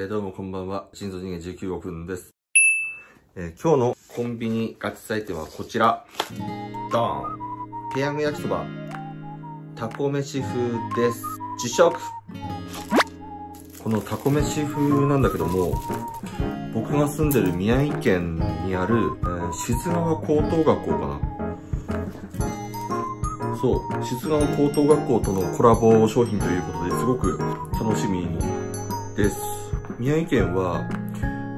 え、どうもこんばんは。心臓人間19億分です。えー、今日のコンビニガチ採点はこちら。ドーン。ペヤング焼きそば。タコ飯風です。実食このタコ飯風なんだけども、僕が住んでる宮城県にある、えー、静川高等学校かな。そう、静川高等学校とのコラボ商品ということですごく楽しみです。宮城県は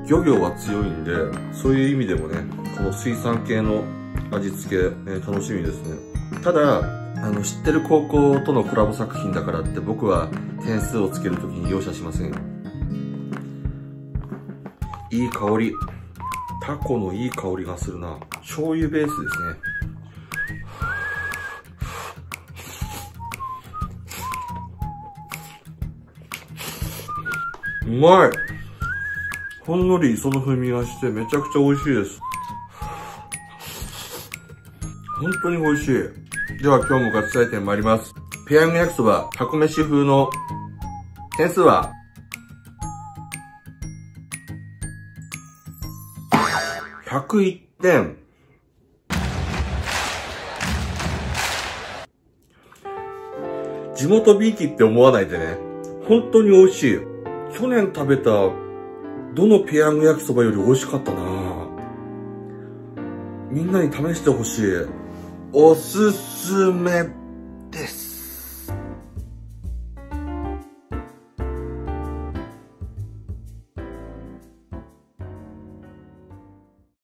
漁業は強いんで、そういう意味でもね、この水産系の味付け、ね、楽しみですね。ただ、あの、知ってる高校とのコラボ作品だからって僕は点数をつけるときに容赦しませんよ。いい香り。タコのいい香りがするな。醤油ベースですね。うまいほんのり磯の風味がしてめちゃくちゃ美味しいです。本当に美味しい。では今日もガチ採点参ります。ペヤング焼きそば、タコ飯風の点数は、101点。地元ビーキって思わないでね。本当に美味しい。去年食べたどのペヤング焼きそばより美味しかったなみんなに試してほしい。おすすめです。